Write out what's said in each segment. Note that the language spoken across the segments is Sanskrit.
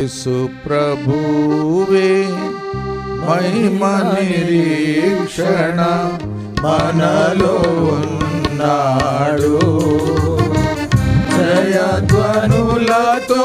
सुप्रभुवे महिमनिरीक्षण मनिरीक्षण बनलो नाडु जनुलतो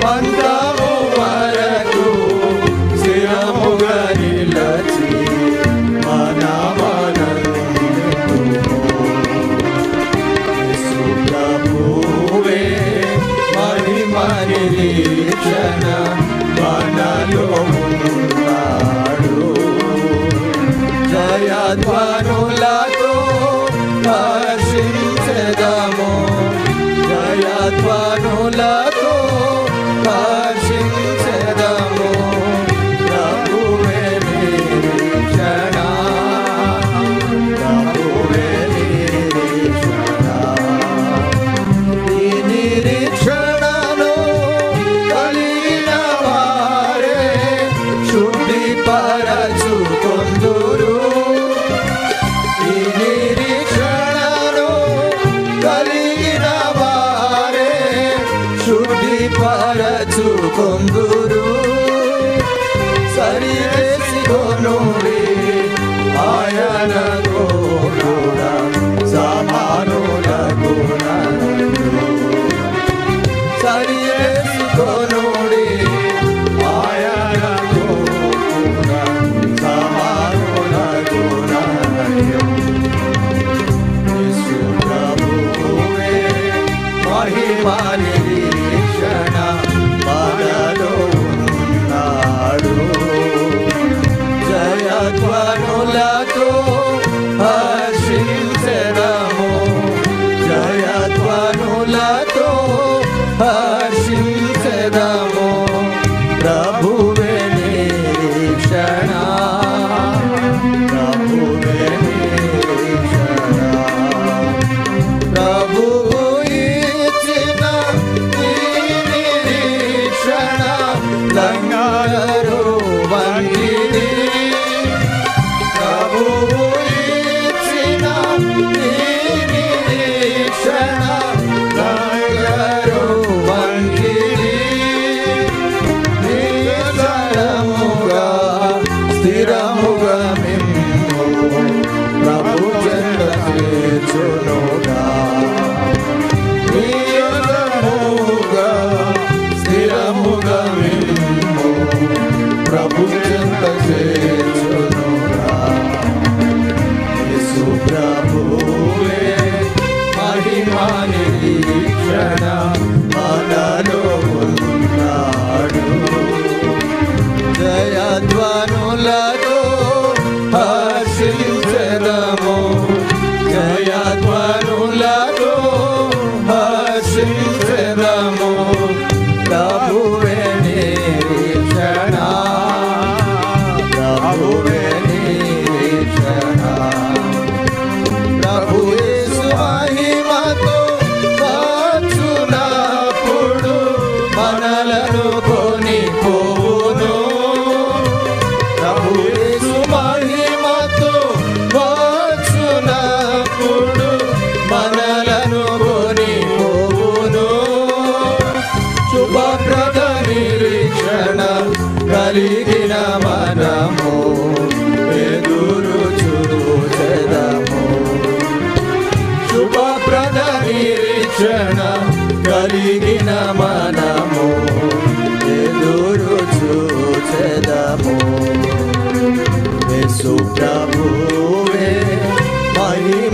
Pantamo Maracu,